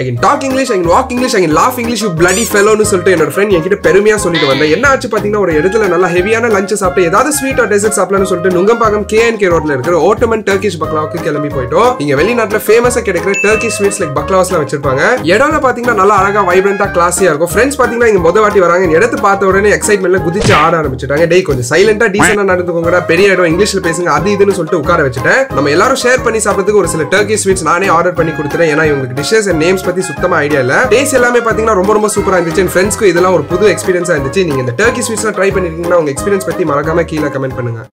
I can talk English I can walk English I can laugh English you bloody ஃபெலோன்னு சொல்லிட்டு என்னோட friend என்கிட்ட பெருமையாக சொல்லிட்டு வந்தேன். என்ன ஆச்சு பார்த்தீங்கன்னா ஒரு இடத்துல நல்லா ஹெவியான லஞ்ச் சாப்பிட்டு ஏதாவது ஸ்வீட் ஆர் டெசர்ட் சாப்பிடலாம்னு சொல்லிட்டு நுங்கம்பாக்கம் கேஎன் கே ரோட்ல இருக்கிற ஓட்டமன் டர்க்கிஷ் பக்லாவுக்கு கிளம்பி போயிட்டோம். இங்க வெளிநாட்டில் ஃபேமஸாக கிடைக்கிற டர்க்கிஷ் ஸ்வீட்ஸ் லைக் பக்லாஸ்லாம் வச்சிருப்பாங்க. இடம்ல பார்த்தீங்கன்னா நல்லா அழகாக வைப்ரண்டா கிளாஸியாக இருக்கும். ஃப்ரெண்ட்ஸ் பார்த்தீங்கன்னா இங்கே முத வாட்டி வராங்க இந்த இடத்து பார்த்த உடனே எக்ஸைட்மெண்ட்ல குதிச்சு ஆட ஆரம்பிச்சிட்டாங்க. டேய் கொஞ்சம் சைலண்டாக டீசெண்டாக நடந்துக்கோங்கடா பெரிய இடம் இங்கிலீஷில் பேசுங்க அது இதுன்னு சொல்லிட்டு உட்கார வச்சுட்டேன். நம்ம எல்லாரும் ஷேர் பண்ணி சாப்பிட்றதுக்கு ஒரு சில டர்க்கி ஸ்வீட்ஸ் நானே ஆர்டர் பண்ணி கொடுத்துறேன் ஏன்னா இவங்களுக்கு டிஷஸ் அண்ட் நேம்ஸ் பத்தி சுத்தமா ஐடியா இல்ல. டேஸ்ட் எல்லாமே பாத்தீங்கன்னா ரொம்ப ரொம்ப சூப்பரா இருந்துச்சு. அண்ட் ஃப்ரெண்ட்ஸ்க்கு இதெல்லாம் ஒரு புது எக்ஸ்பீரியன்ஸா இருந்துச்சு. நீங்க இந்த டர்க்கி ஸ்வீட்ஸ்லாம் ட்ரை பண்ணிருக்கீங்கன்னா உங்க எக்ஸ்பீரியன்ஸ் பத்தி மறக்காம கீழே கமெண்ட் பண்ணுங்க.